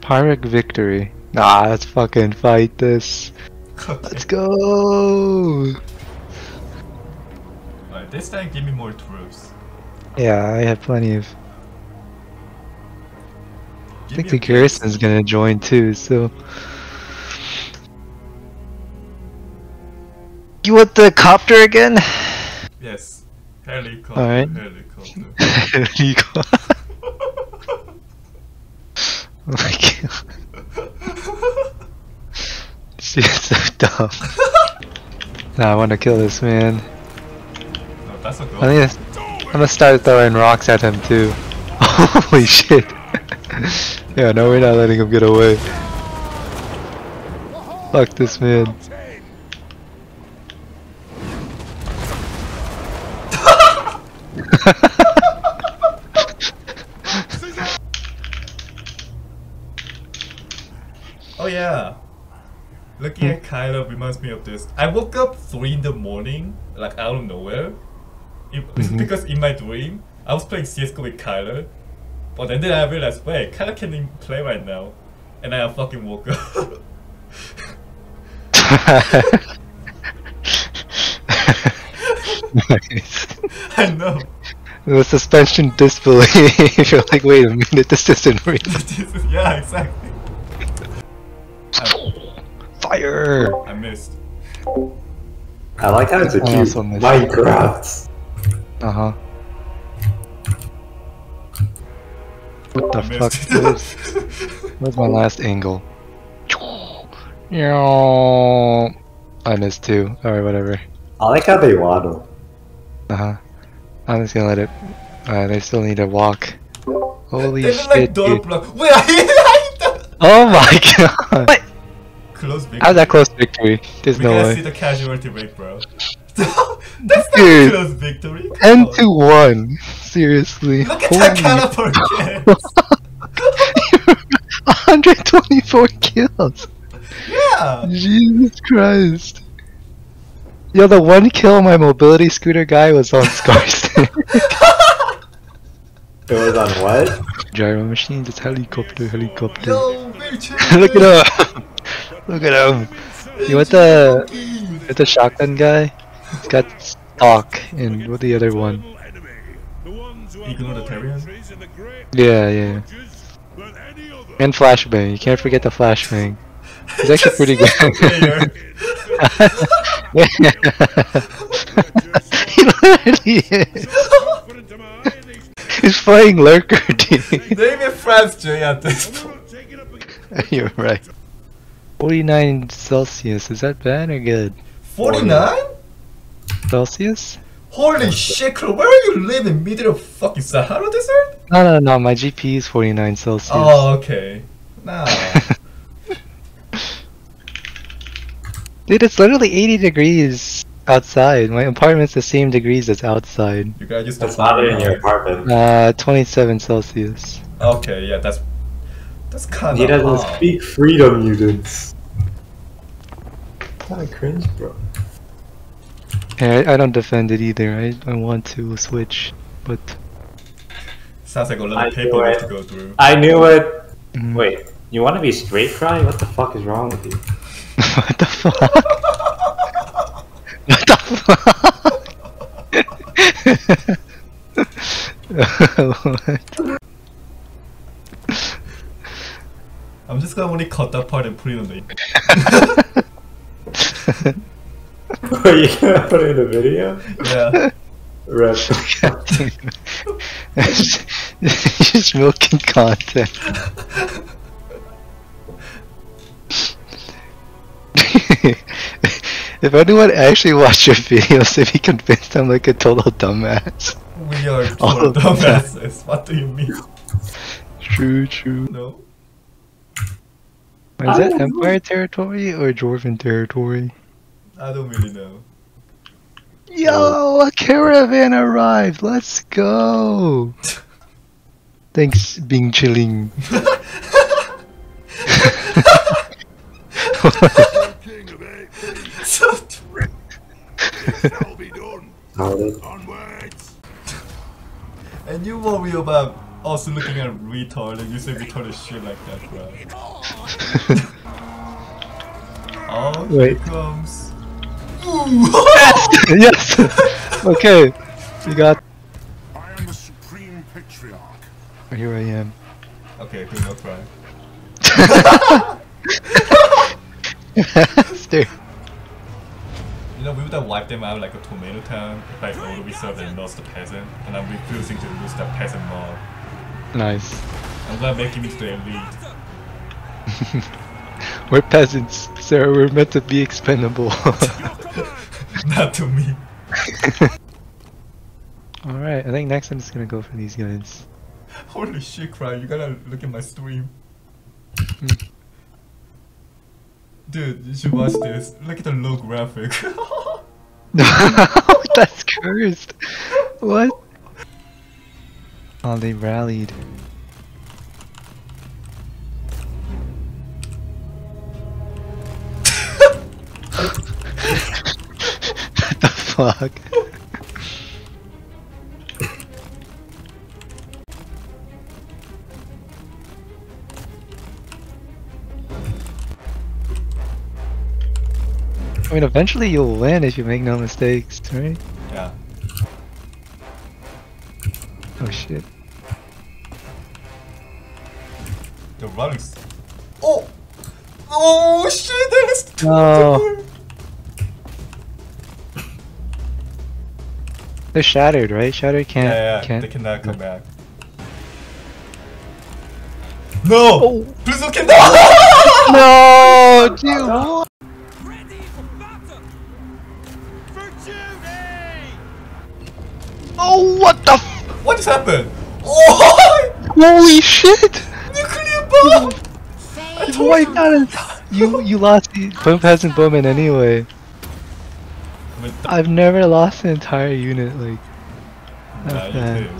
Pyrrhic victory. Nah, let's fucking fight this. Let's go! Alright, this time give me more troops. Yeah, I have plenty of. I think the garrison's gonna join too, so. You want the copter again? Yes. Helicopter, Alright. helicopter. you go. Oh my god. She's so dumb. nah, I want to kill this man. no, that's. I think I'm gonna start throwing rocks at him too. Holy shit. yeah, no, we're not letting him get away. Fuck this man. Oh yeah. Looking at Kylo reminds me of this. I woke up three in the morning, like out of nowhere. It, it's Mhm. because in my dream, I was playing CS:GO with Kyler, but then, then I realized, wait, Kyler can't even play right now, and I fucking woke up. nice. I know. The suspension disbelief. You're like, wait a minute, this isn't real. yeah, exactly. I, Fire! I missed. I like how it's a cute also missed- Minecraft. Uh huh. What the fuck is this? Where's my last angle? Yeah. I missed two. Alright, whatever. I like how they waddle. Uh huh. I'm just gonna let it. Uh, they still need to walk. Holy they look shit, like door dude. block. Wait, I hit. Oh my god! What? Close victory. How's that close victory? There's We no gotta way. see the casualty rate, bro. That's not Dude. a close victory. Come 10 on. to 1. Seriously. Look at that Holy- caliber again. 124 kills! yeah. Jesus Christ. Yo, the one kill my mobility scooter guy was on Scarston. It was on what? Gyro machines, it's helicopter, helicopter. Yo, wheelchair. Look at him! Look at him! You want the with the shotgun guy? He's got stock and what the other one? Ignore the Terrier. Yeah, yeah. And flashbang. You can't forget the flashbang. He's actually pretty good. he literally is. He's playing lurker, dude. Name it France J at this point. You're right. 49 Celsius, is that bad or good? 49? Celsius? Holy shit, Crow, where are you living? Middle of fucking Sahara Desert? No, no, no, my GP is 49 Celsius. Oh, okay. Nah. Dude, it's literally 80 degrees outside. My apartment's the same degrees as outside. You gotta use the That's not in your apartment. Uh, 27 Celsius. Okay, yeah, that's that's kind He doesn't speak freedom, you mutants. Kinda cringe, bro. Yeah, I, I don't defend it either. I, I want to switch, but Sounds like a lot of knew paperwork it. to go through. I knew it. mm, Wait, you want to be straight fry? What the fuck is wrong with you? what the fuck? what the fuck? what? I'm just gonna only cut that part and put it on the. Are you gonna put it in the video? Yeah. Rep. God damn. Just milking content. if anyone actually watched your videos, they'd be convinced I'm like a total dumbass. We are total of the dumbasses. What do you mean? True, true. No. Is I that don't know. Empire territory or Dwarven territory? I don't really know. Yo, a caravan arrived. Let's go. Thanks, Bing Chilling. so true. Got it. And you worry about Oh, also looking at retarded, you say retarded shit like that, bro. oh, here Wait. it comes. yes! Okay. You got. I am the supreme patriarch. Here I am. Okay, do not cry. Stay. You know, we would have wiped them out like a tomato town if I only we served and lost the peasant, and I'm refusing to lose that peasant mob. Nice. I'm gonna make him into elite. We're peasants, sir. We're meant to be expendable. Not to me. Alright, I think next I'm just gonna go for these guys. Holy shit, cry! You gotta look at my stream. Hmm. Dude, you should watch this. Look at the low graphic. That's cursed. What? Oh, they rallied. what the fuck? I mean, eventually you'll win if you make no mistakes, right? The runnings. Oh! Oh shit, that is No. They're shattered, right? Shattered can't. Yeah, yeah, can't. they cannot come back. No! Oh. Please don't kill No, dude. what? Oh, what the? F- What just happened? Oh! Holy shit! Nuclear bomb! I told Why you. not? You you lost the boom peasant bowman anyway. I mean, I've never lost an entire unit like. nah, Not you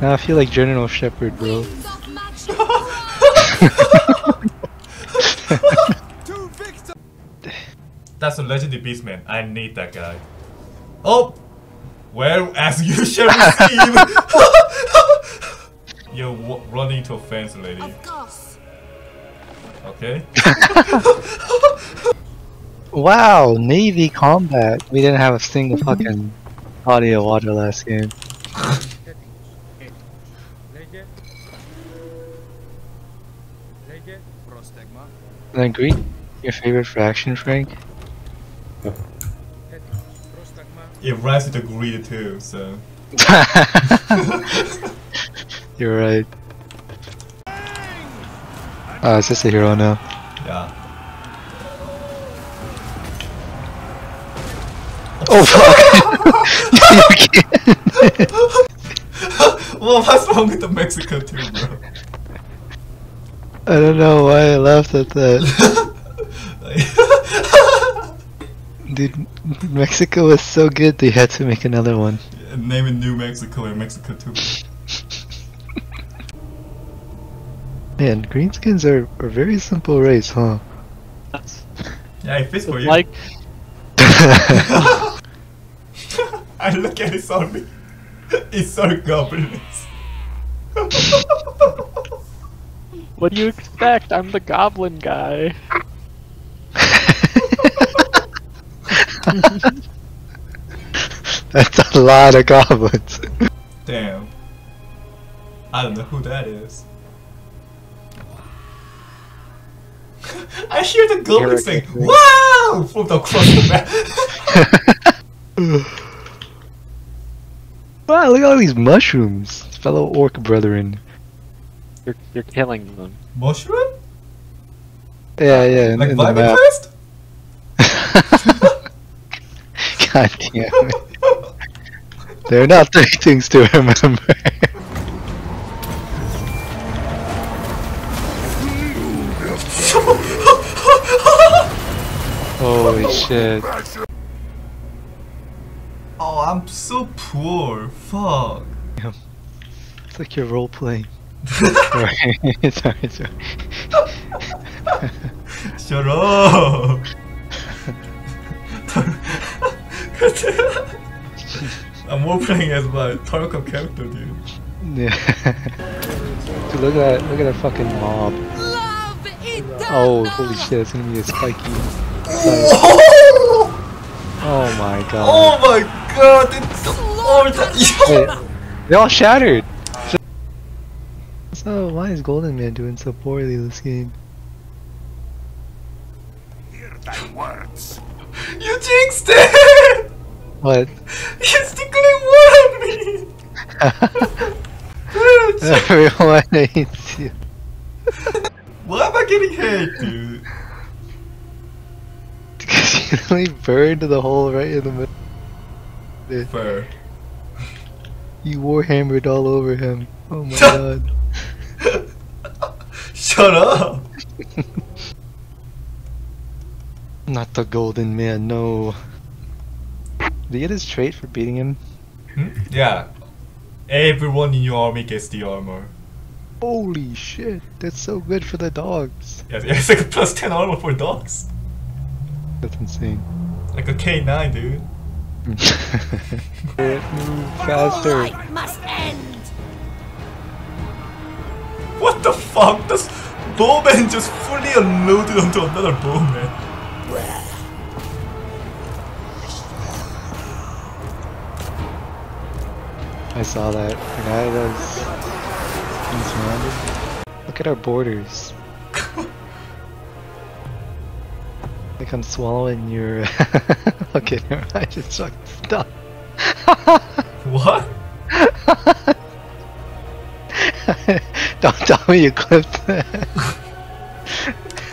Now I feel like General Shepard, bro. Wings of magic. That's a legendary beast, man. I need that guy. Oh! Well, as you shall receive! You're w- running into a fence, lady. of course. Okay? Wow, Navy combat. We didn't have a single mm-hmm. fucking body of water last game. And then Greek, your favorite fraction, Frank? It rhymes with the greed too, so. You're right. Oh, it's just a hero now. Yeah. Oh fuck! well, what's wrong with the Mexico too, bro? I don't know why I laughed at that. Dude, Mexico was so good they had to make another one. Name it New Mexico and Mexico too. Man, greenskins are a very simple race, huh? That's Yeah, it fits for you. Like, I look at it only. It's all goblins. what do you expect? I'm the goblin guy. That's a lot of goblins. Damn. I don't know who that is. I hear the goblin saying, Eric, Wow! From across the map. wow, look at all these mushrooms, fellow orc brethren. You're you're killing them. Mushroom? Yeah, yeah, in, Like in the Vibing map. Quest? God damn it. There are not three things to remember. Holy shit. Oh, I'm so poor. Fuck. It's like you're role playing. sorry, sorry, sorry. Shut up. I'm more playing as my Tarkov character, dude. Yeah. Dude, look at that! Look at that fucking mob. Love. Oh, holy shit! It's gonna be a spiky. Oh. oh my god. Oh my god! It's oh, Wait, they all shattered. So why is Golden Man doing so poorly this game? Hear thy words. You jinxed it! What? He's declaring war on me! Everyone hates you. Why am I getting hate, dude? You burned the hole right in the middle. Fair. You warhammered all over him. Oh my god. Shut up! Not the golden man, no. Did he get his trait for beating him? Hmm? Yeah. Everyone in your army gets the armor. Holy shit, that's so good for the dogs. Yeah, it's like a plus 10 armor for dogs. That's insane. Like a K9, dude. Move faster. Life must end. What the fuck? This bowman just fully unloaded onto another bowman. I saw that. The guy does. He's surrounded. Look at our borders. Like I'm swallowing your. okay, never mind. Just fucking stop. What? Don't tell me you clipped that.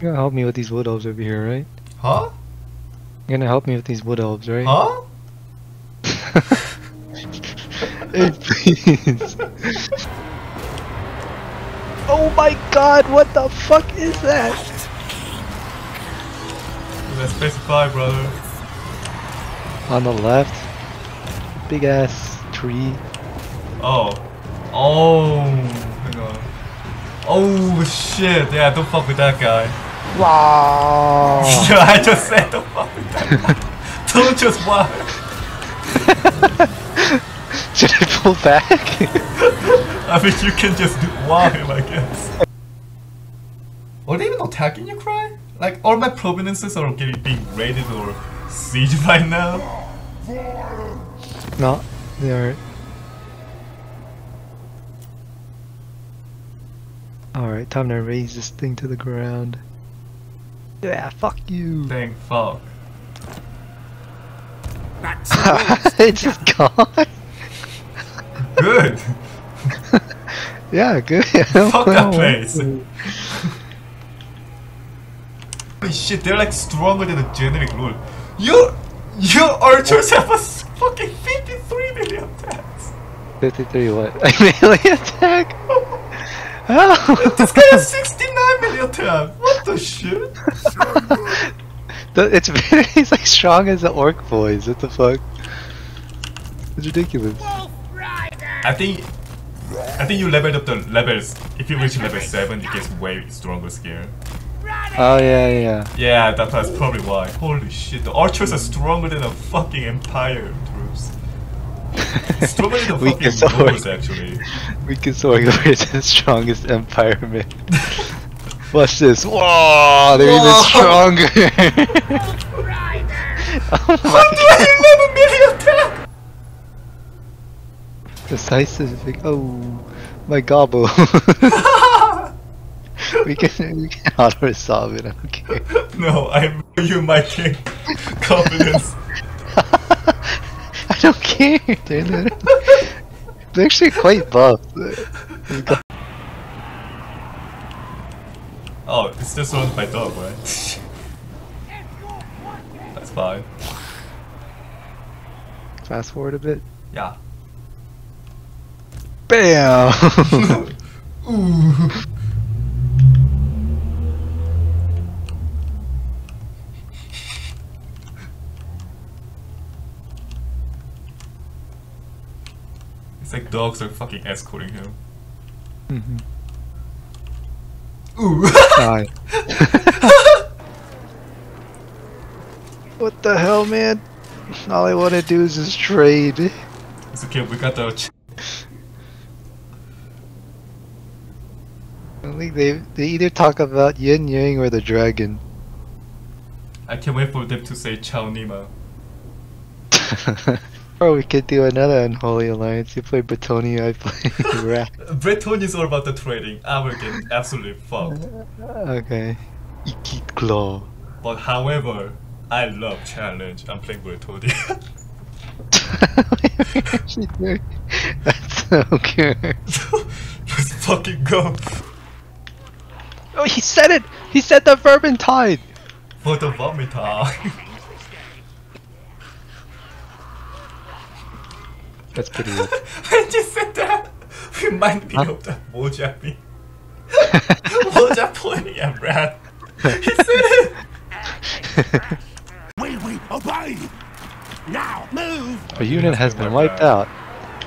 You're gonna help me with these wood elves over here, right? Huh? You're gonna help me with these wood elves, right? Huh? hey, please. Oh my god, what the fuck is that? Let's specify, brother. On the left, big ass tree. Oh. Oh. Hang on. Oh shit. Yeah, don't fuck with that guy. Wow! yeah, I just said don't fuck with that guy. don't just walk. Should I pull back? I mean, you can just do wow him, I guess. Are they even attacking you, Cry? Like, all my prominences are getting being raided or sieged right now? no, they aren't. Alright, time to raise this thing to the ground. Yeah, fuck you. Thank fuck. That's it's just gone. Good! yeah, good. Fuck that place. Holy shit, they're like stronger than a generic rule. Your your archers have a fucking 53 million attacks! 53 what? A melee attack? How? This guy oh. has 69 million attacks! What the shit? The- it's he's like strong as the orc boys. What the fuck? It's ridiculous. I think I think you leveled up the levels. If you reach level 7, it gets way stronger skill. Oh yeah, yeah. Yeah, that, that's probably why. Holy shit, the archers are stronger than the fucking empire troops. Stronger than the fucking. Mongols, actually. Weakest versus the strongest empire man. Watch this. Whoa, they're even stronger. oh my 111 million attack! decisive. Oh, my gobble. We can we can auto resolve it. Okay. No, I'm you my king. Confidence. I don't care. They're, they're actually quite buff. Oh, it's just surrounded by dog, right? That's fine. Fast forward a bit. Yeah. Bam! It's like dogs are fucking escorting him. Mhm. Ooh. Die. what the hell, man? All I want to do is just trade. It's okay, we got the. Ch- I think they they either talk about yin yang or the dragon. I can't wait for them to say Chao Nima. or we could do another unholy alliance. You play Bretonnia, I play Rat. Breton is all about the trading. I will get absolutely fucked. Okay. Ikit Claw. But however, I love challenge. I'm playing Bretonnia. That's so good. Let's fucking go Oh, he said it! He said the Vermintide! for the vomitar. That's pretty good. I just said that. Remind me Huh? of that Moja meme. Moja pointing at rat. He said it. Will we obey? Now, move! A unit has been wiped out.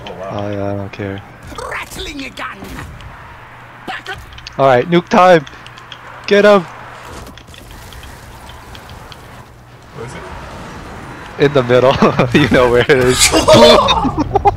Oh wow. Oh yeah, I don't care. Rattling your gun! Back up! Alright, nuke time! Get him! Where is it? In the middle. you know where it is.